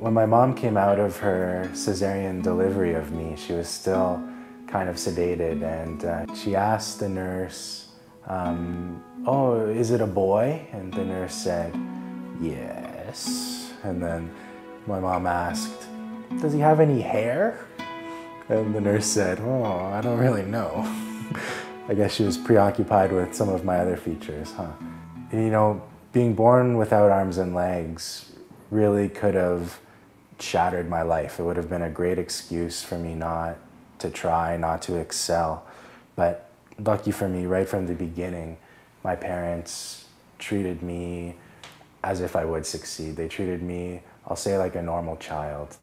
When my mom came out of her cesarean delivery of me, she was still kind of sedated and uh, she asked the nurse, um, oh, is it a boy? And the nurse said, yes. And then my mom asked, does he have any hair? And the nurse said, oh, I don't really know. I guess she was preoccupied with some of my other features, huh? You know, being born without arms and legs really could have shattered my life. It would have been a great excuse for me not to try, not to excel. But lucky for me, right from the beginning, my parents treated me as if I would succeed. They treated me, I'll say, like a normal child.